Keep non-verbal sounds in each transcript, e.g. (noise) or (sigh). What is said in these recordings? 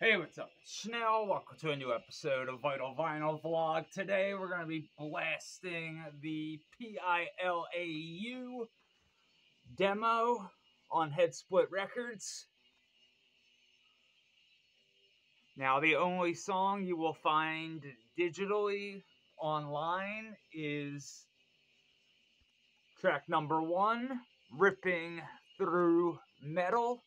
Hey, what's up? It's Schnell. Welcome to a new episode of Vital Vinyl Vlog. Today we're going to be blasting the PILAU demo on Head Split Records. Now, the only song you will find digitally online is track number one, Ripping Through Metal.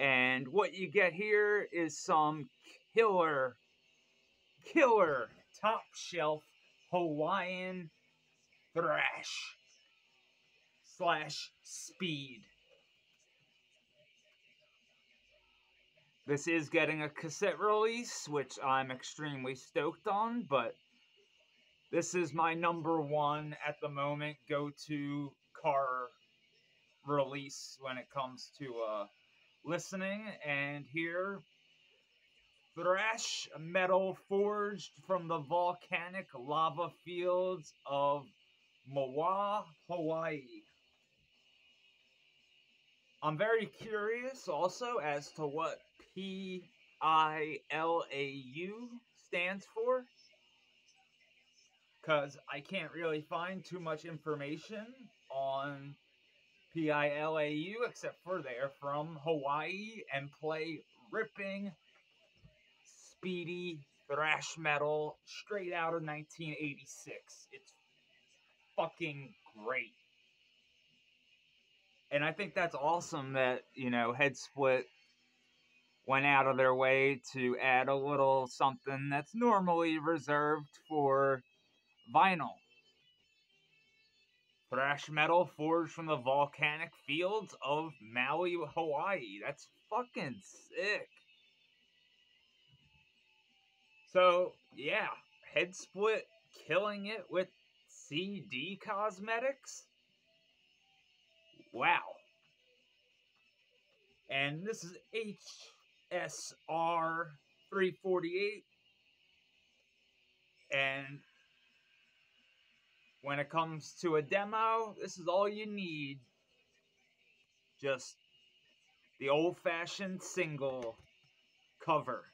And what you get here is some killer, killer top shelf Hawaiian thrash slash speed. This is getting a cassette release, which I'm extremely stoked on, but this is my number one at the moment go to car release when it comes to uh, listening. And here, thrash metal forged from the volcanic lava fields of Maui, Hawaii. I'm very curious also as to what P I L A U stands for. Because I can't really find too much information on PILAU except for they're from Hawaii and play ripping, speedy thrash metal straight out of 1986. It's fucking great. And I think that's awesome that, you know, Head Split went out of their way to add a little something that's normally reserved for vinyl. Thrash metal forged from the volcanic fields of Maui, Hawaii. That's fucking sick. So, yeah, Head Split killing it with CD cosmetics. Wow. And this is HSR 348. And when it comes to a demo, this is all you need. Just the old fashioned single cover.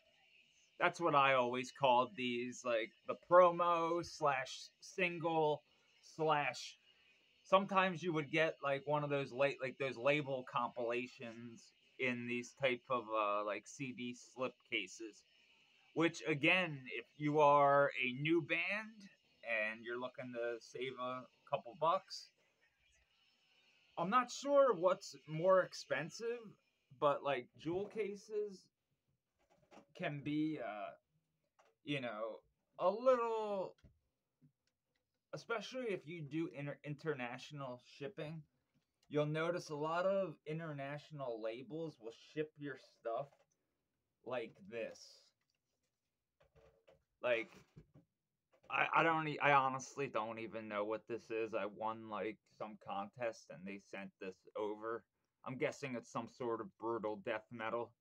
That's what I always called these, like the promo slash single slash. Sometimes you would get like one of those late, like those label compilations in these type of uh, like CD slip cases. Which again, if you are a new band and you're looking to save a couple bucks, I'm not sure what's more expensive, but like jewel cases can be, uh, you know, a little, especially if you do inter- international shipping. You'll notice a lot of international labels will ship your stuff like this. Like I, I don't I honestly don't even know what this is. I won like some contest and they sent this over. I'm guessing it's some sort of brutal death metal.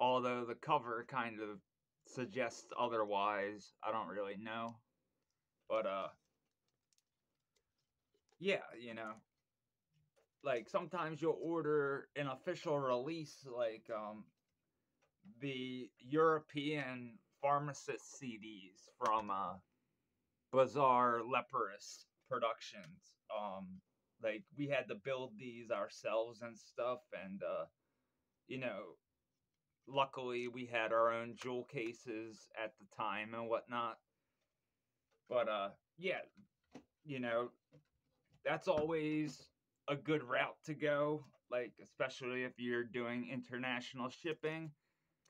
Although the cover kind of suggests otherwise. I don't really know. But uh yeah, you know. Like sometimes you'll order an official release like um the European pharmacist CDs from uh, Bizarre Leprous Productions. Um, like we had to build these ourselves and stuff, and uh, you know, luckily we had our own jewel cases at the time and whatnot. But uh, yeah, you know, that's always a good route to go. Like especially if you're doing international shipping,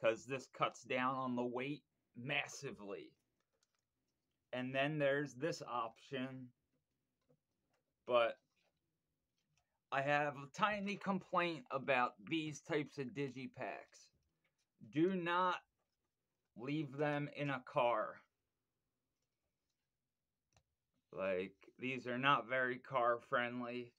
because this cuts down on the weight massively. And then there's this option. But I have a tiny complaint about these types of digipacks. Do not leave them in a car. Like, these are not very car friendly.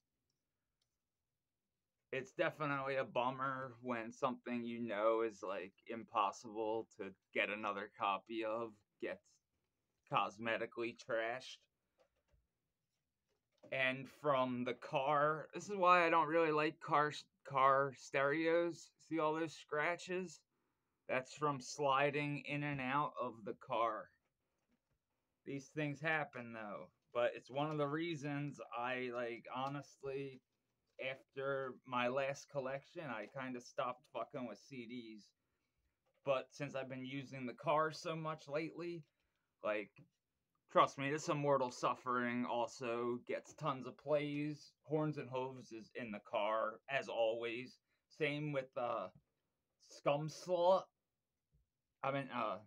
It's definitely a bummer when something you know is like impossible to get another copy of gets cosmetically trashed. And from the car, this is why I don't really like car car stereos. See all those scratches? That's from sliding in and out of the car. These things happen though, but it's one of the reasons I like honestly after my last collection, I kind of stopped fucking with CDs. But since I've been using the car so much lately, like trust me, this Immortal Suffering also gets tons of plays. Horns and Hooves is in the car, as always. Same with uh Scum Slot. I mean uh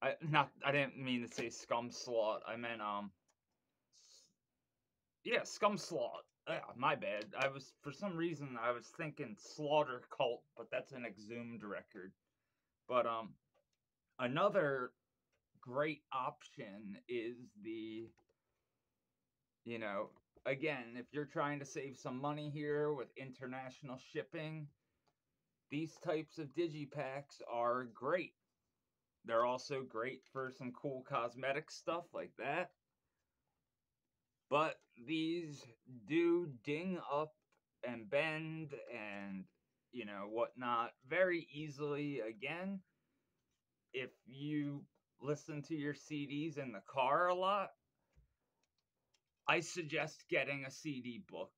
I not I didn't mean to say Scum Slot. I meant um yeah, Scum Slot. Yeah, my bad. I was for some reason I was thinking Slaughter Cult, but that's an exhumed record. But um another great option is the you know, again, if you're trying to save some money here with international shipping, these types of digipacks are great. They're also great for some cool cosmetic stuff like that. But these do ding up and bend and, you know, whatnot very easily again. If you listen to your CDs in the car a lot, I suggest getting a CD book.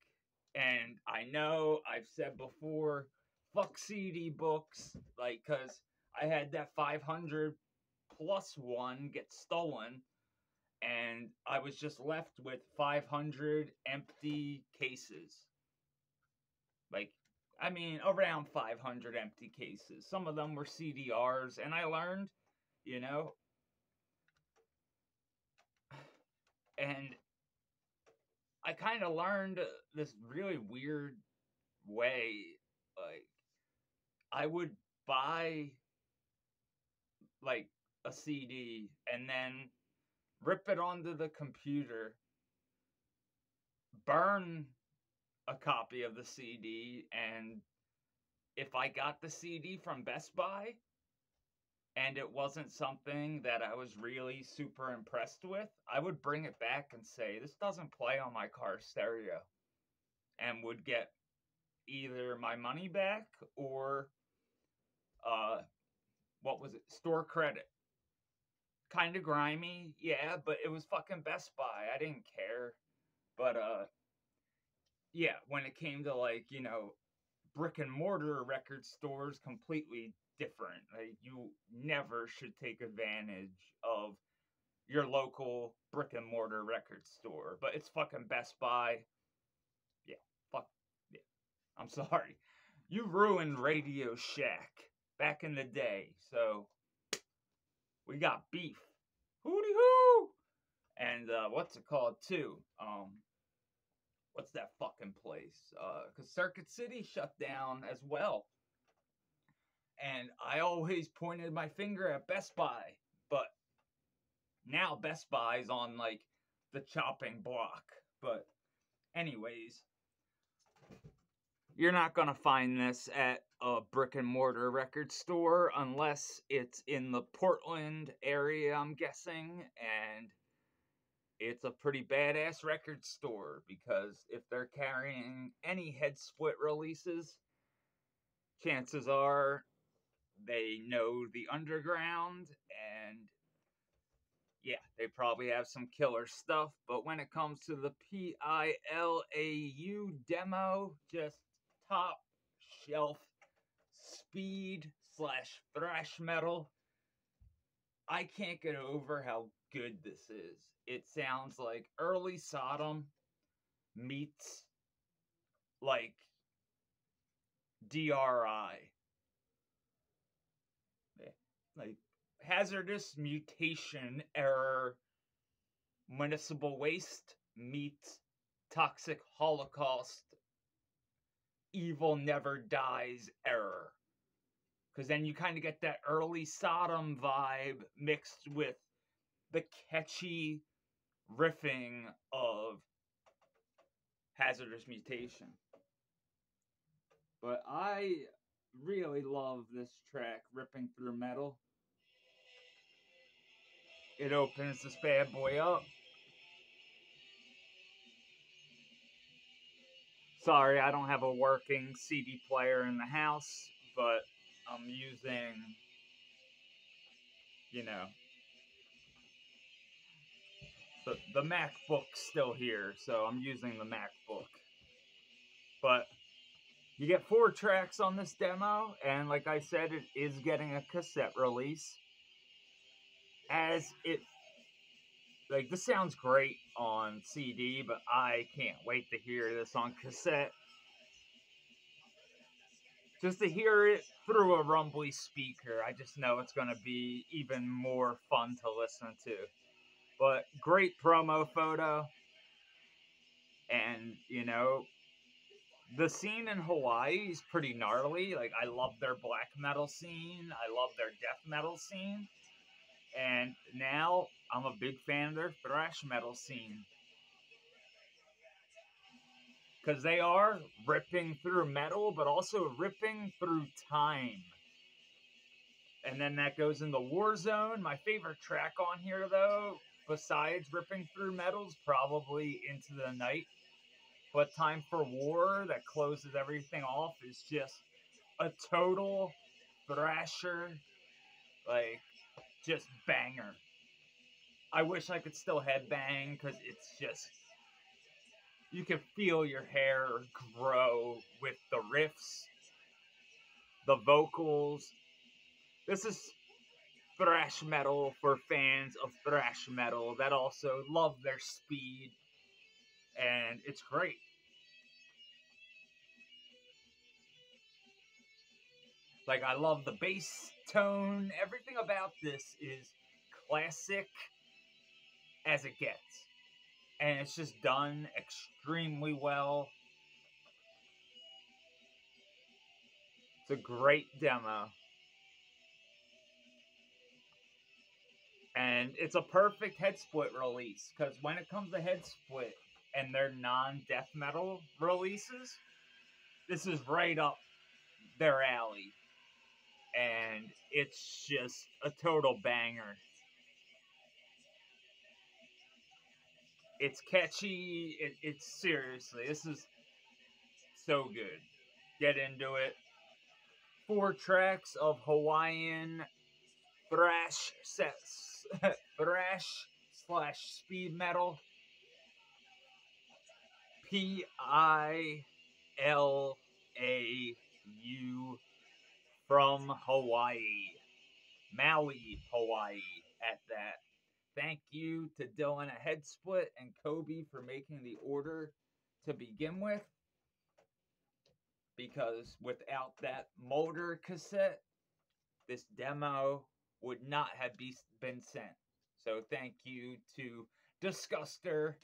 And I know I've said before, fuck CD books, like, because I had that 500 plus one get stolen, and I was just left with 500 empty cases. Like, I mean, around 500 empty cases. Some of them were CDRs, and I learned, you know, and I kind of learned this really weird way. Like, I would buy like a CD and then rip it onto the computer, burn a copy of the CD, and if I got the CD from Best Buy, and it wasn't something that I was really super impressed with, I would bring it back and say, This doesn't play on my car stereo. And would get either my money back or, uh, what was it? Store credit. Kind of grimy, yeah, but it was fucking Best Buy. I didn't care. But, uh, yeah, when it came to like, you know, brick and mortar record stores, completely different. Like you never should take advantage of your local brick and mortar record store. But it's fucking Best Buy. Yeah, fuck yeah. I'm (laughs) sorry. You ruined Radio Shack back in the day. So we got beef. Hooty hoo! And uh, what's it called too? Um what's that fucking place? Uh cuz Circuit City shut down as well and I always pointed my finger at Best Buy, but now Best Buy's on like the chopping block. But, anyways, you're not gonna find this at a brick and mortar record store unless it's in the Portland area, I'm guessing, and it's a pretty badass record store because if they're carrying any head split releases, chances are they know the underground and yeah, they probably have some killer stuff, but when it comes to the P I L A U demo, just top shelf speed slash thrash metal. I can't get over how good this is. It sounds like early Sodom meets like DRI like hazardous mutation error municipal waste meets toxic holocaust evil never dies error. Because then you kind of get that early sodom vibe mixed with the catchy riffing of hazardous mutation. But i really love this track ripping through metal. It opens this bad boy up. Sorry, I don't have a working CD player in the house, but I'm using, you know, the, the MacBook's still here, so I'm using the MacBook. But you get four tracks on this demo, and like I said, it is getting a cassette release. As it, like, this sounds great on CD, but I can't wait to hear this on cassette. Just to hear it through a rumbly speaker, I just know it's going to be even more fun to listen to. But great promo photo. And, you know, the scene in Hawaii is pretty gnarly. Like I love their black metal scene. I love their death metal scene. And now I'm a big fan of their thrash metal scene. Because they are ripping through metal, but also ripping through time. And then that goes in the War Zone. My favorite track on here, though, besides ripping through metals, probably Into the Night but Time for War that closes everything off is just a total thrasher, like just banger. I wish I could still headbang because it's just you can feel your hair grow with the riffs, the vocals. This is thrash metal for fans of thrash metal that also love their speed and it's great. Like I love the bass tone. Everything about this is classic as it gets. And it's just done extremely well. It's a great demo. And it's a perfect head split release because when it comes to head split, and their non death metal releases, this is right up their alley. And it's just a total banger. It's catchy. It, it's seriously, this is so good. Get into it. Four tracks of Hawaiian thrash sets, (laughs) thrash slash speed metal P I L A U from Hawaii. Maui, Hawaii, at that. Thank you to Dylan at Head Split and Kobe for making the order to begin with. Because without that motor cassette, this demo would not have be, been sent. So thank you to Disguster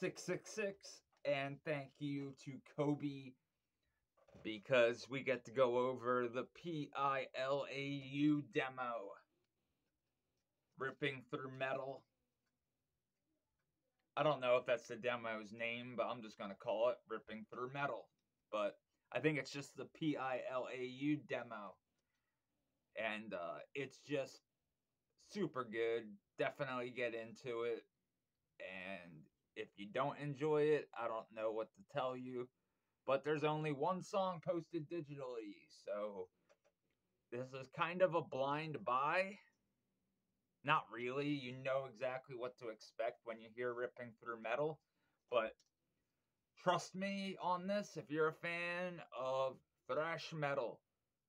666 and thank you to Kobe because we get to go over the PILAU demo. Ripping through metal. I don't know if that's the demo's name, but I'm just going to call it Ripping Through Metal. But I think it's just the PILAU demo. And uh, it's just super good. Definitely get into it. And if you don't enjoy it, I don't know what to tell you. But there's only one song posted digitally, so this is kind of a blind buy. Not really. You know exactly what to expect when you hear Ripping Through Metal. But trust me on this, if you're a fan of thrash metal,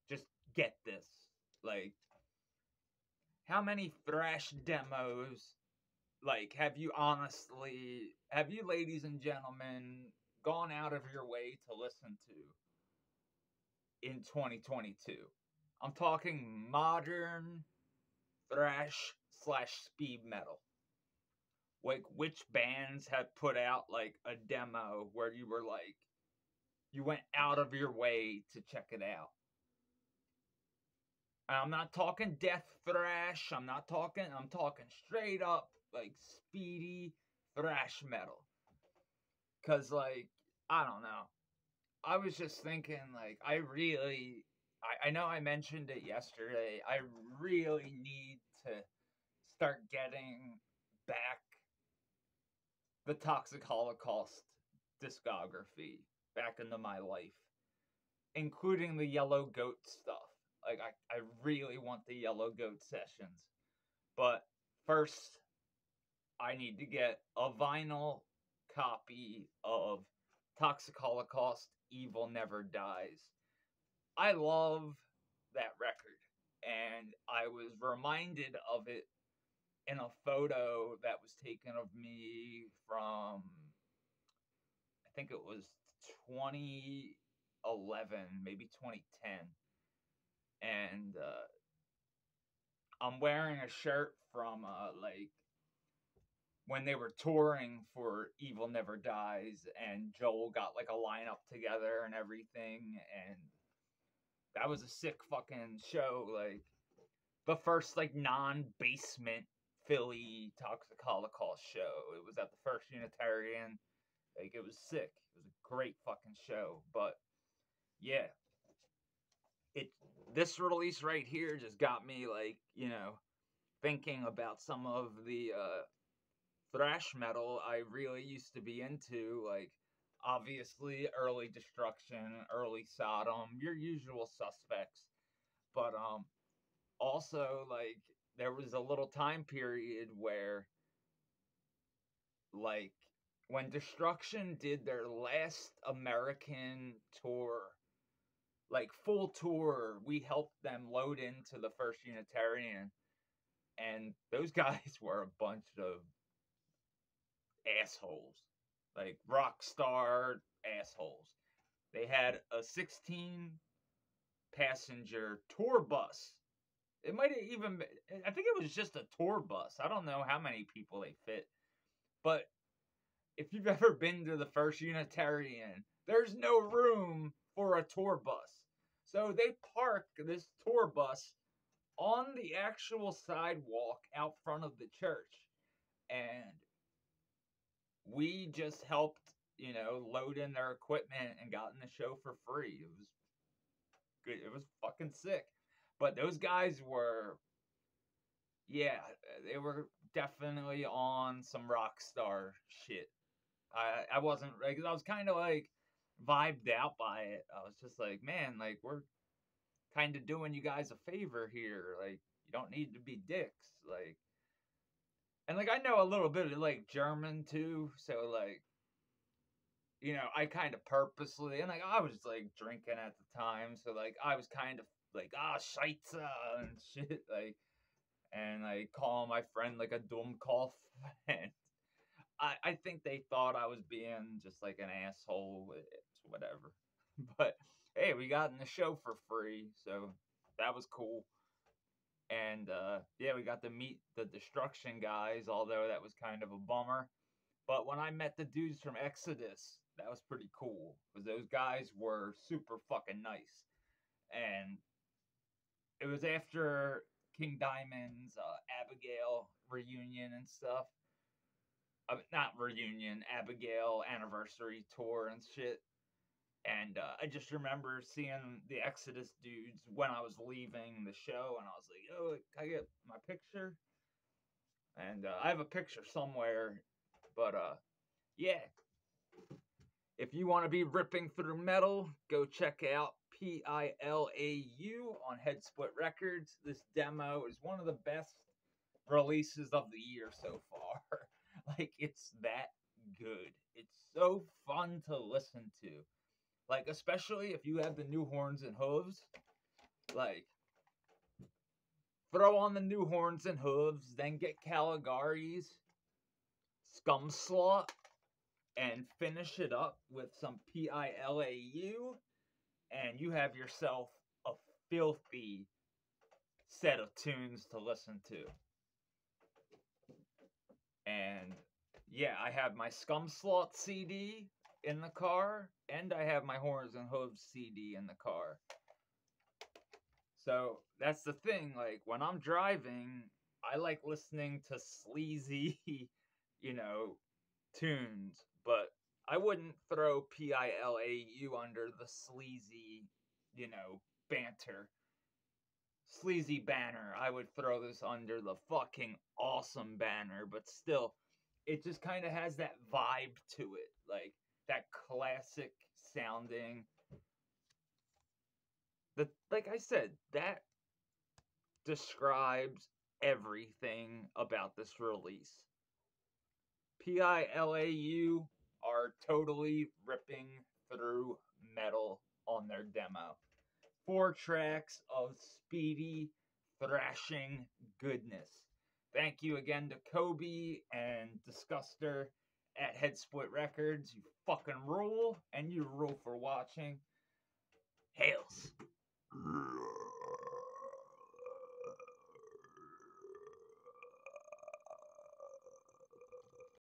just get this. Like, how many thrash demos like have you honestly have you ladies and gentlemen gone out of your way to listen to in 2022 i'm talking modern thrash slash speed metal like which bands have put out like a demo where you were like you went out of your way to check it out i'm not talking death thrash i'm not talking i'm talking straight up like speedy thrash metal. Cause like I don't know. I was just thinking like I really I, I know I mentioned it yesterday. I really need to start getting back the Toxic Holocaust discography. back into my life, including the yellow goat stuff. Like I, I really want the yellow goat sessions. But first I need to get a vinyl copy of Toxic Holocaust Evil Never Dies. I love that record and I was reminded of it in a photo that was taken of me from I think it was 2011, maybe 2010. And uh, I'm wearing a shirt from uh, like when they were touring for Evil Never Dies, and Joel got like a lineup together and everything, and that was a sick fucking show. Like the first like non-basement Philly Toxic Holocaust show. It was at the First Unitarian. Like it was sick. It was a great fucking show. But yeah, it this release right here just got me like you know thinking about some of the uh, thrash metal I really used to be into, like obviously early destruction, early Sodom, your usual suspects. But um also like there was a little time period where like when Destruction did their last American tour, like full tour, we helped them load into the first Unitarian. And those (laughs) guys were a bunch of assholes, like rock star assholes. They had a 16 passenger tour bus. It might have even I think it was just a tour bus. I don't know how many people they fit. But if you've ever been to the first Unitarian, there's no room for a tour bus. So they park this tour bus on the actual sidewalk out front of the church. And we just helped, you know, load in their equipment and got in the show for free. It was good. It was fucking sick. But those guys were, yeah, they were definitely on some rock star shit. I I wasn't like I was kind of like vibed out by it. I was just like, man, like we're kind of doing you guys a favor here. Like you don't need to be dicks. Like and like I know a little bit of like German too, so like you know, I kind of purposely and like I was like drinking at the time, so like I was kind of like ah Scheitze and (laughs) shit like and I call my friend like a dumb Dummkopf (laughs) and I I think they thought I was being just like an asshole it's whatever. (laughs) But hey, we got in the show for free, so that was cool. And uh, yeah, we got to meet the destruction guys, although that was kind of a bummer. But when I met the dudes from Exodus, that was pretty cool because those guys were super fucking nice. And it was after King Diamond's uh, Abigail reunion and stuff. Uh, not reunion, Abigail anniversary tour and shit. And uh, I just remember seeing the Exodus dudes when I was leaving the show, and I was like, "Yo, can I get my picture?" And uh, I have a picture somewhere, but uh, yeah. If you want to be ripping through metal, go check out P I L A U on Headsplit Records. This demo is one of the best releases of the year so far. (laughs) like it's that good. It's so fun to listen to. Like, especially if you have the new horns and hooves, like, throw on the new horns and hooves, then get Caligari's Scum Slot, and finish it up with some P I L A U, and you have yourself a filthy set of tunes to listen to. And yeah, I have my Scum Slot CD in the car, and I have my Horns and Hooves CD in the car. So that's the thing. Like when I'm driving, I like listening to sleazy, (laughs) you know, tunes, but I wouldn't throw P I L A U under the sleazy, you know, banter. Sleazy banner. I would throw this under the fucking awesome banner, but still, it just kind of has that vibe to it. Like, that classic sounding. The like I said, that describes everything about this release. PILAU are totally ripping through metal on their demo. Four tracks of speedy, thrashing goodness. Thank you again to Kobe and Disguster at Headsplit Records. You fucking rule, and you rule for watching. Hails.